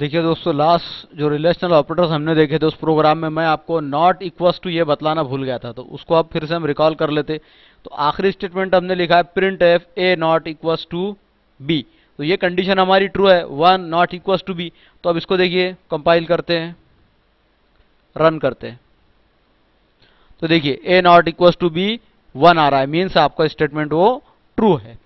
देखिए दोस्तों लास्ट जो रिलेशनल ऑपरेटर्स हमने देखे थे उस प्रोग्राम में मैं आपको नॉट इक्वस टू ये बतलाना भूल गया था तो उसको आप फिर से हम रिकॉल कर लेते। तो आखिरी स्टेटमेंट हमने लिखा है print F A not equals to B तो ये कंडीशन हमारी ट्रू है one not equals to B तो अब इसको देखिए कंपाइल करते हैं रन करते हैं। तो देखिए A not equals to B one आ रहा है मीन्स आपका स्टेटमेंट वो ट्रू है।